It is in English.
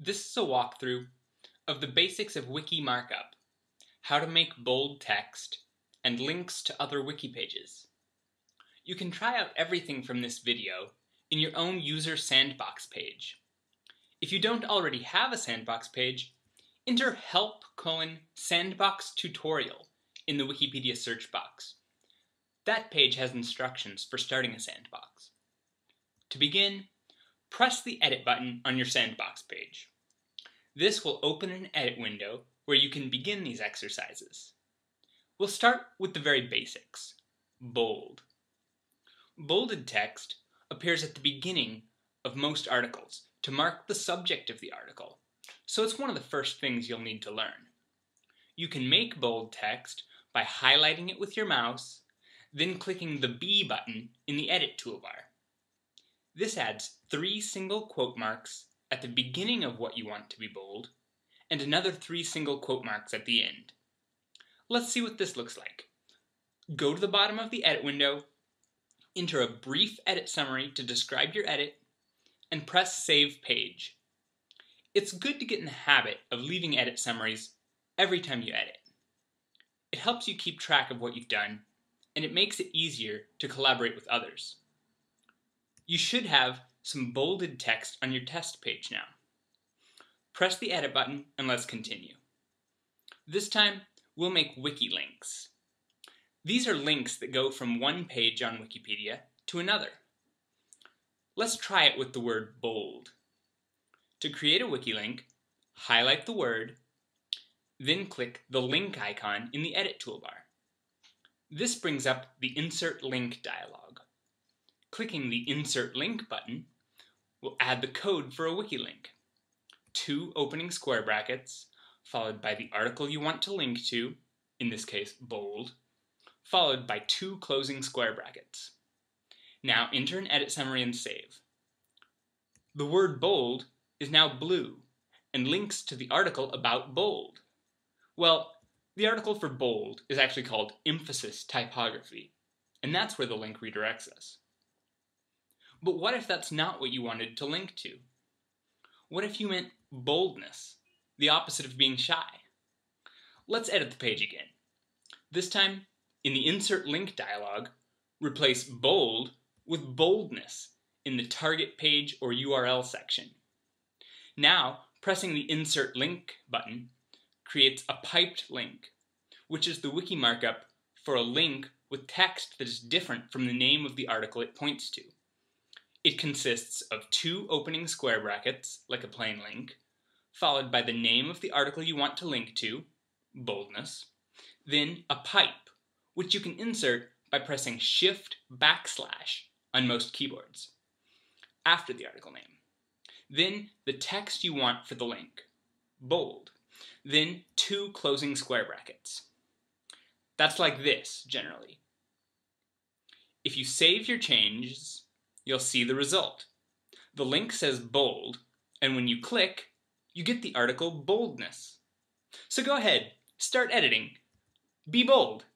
This is a walkthrough of the basics of wiki markup, how to make bold text, and links to other wiki pages. You can try out everything from this video in your own user sandbox page. If you don't already have a sandbox page, enter help colon sandbox tutorial in the Wikipedia search box. That page has instructions for starting a sandbox. To begin, press the Edit button on your Sandbox page. This will open an edit window where you can begin these exercises. We'll start with the very basics, bold. Bolded text appears at the beginning of most articles to mark the subject of the article, so it's one of the first things you'll need to learn. You can make bold text by highlighting it with your mouse, then clicking the B button in the Edit toolbar. This adds three single quote marks at the beginning of what you want to be bold, and another three single quote marks at the end. Let's see what this looks like. Go to the bottom of the edit window, enter a brief edit summary to describe your edit, and press Save Page. It's good to get in the habit of leaving edit summaries every time you edit. It helps you keep track of what you've done, and it makes it easier to collaborate with others. You should have some bolded text on your test page now. Press the edit button and let's continue. This time, we'll make wiki links. These are links that go from one page on Wikipedia to another. Let's try it with the word bold. To create a wiki link, highlight the word, then click the link icon in the edit toolbar. This brings up the Insert Link dialog. Clicking the Insert Link button will add the code for a wiki link. Two opening square brackets, followed by the article you want to link to, in this case bold, followed by two closing square brackets. Now enter an edit summary and save. The word bold is now blue and links to the article about bold. Well, the article for bold is actually called emphasis typography, and that's where the link redirects us. But what if that's not what you wanted to link to? What if you meant boldness, the opposite of being shy? Let's edit the page again. This time, in the Insert Link dialog, replace bold with boldness in the target page or URL section. Now, pressing the Insert Link button creates a piped link, which is the wiki markup for a link with text that is different from the name of the article it points to. It consists of two opening square brackets, like a plain link, followed by the name of the article you want to link to, boldness, then a pipe, which you can insert by pressing Shift backslash on most keyboards, after the article name. Then the text you want for the link, bold, then two closing square brackets. That's like this, generally. If you save your changes, you'll see the result. The link says bold, and when you click, you get the article boldness. So go ahead, start editing. Be bold.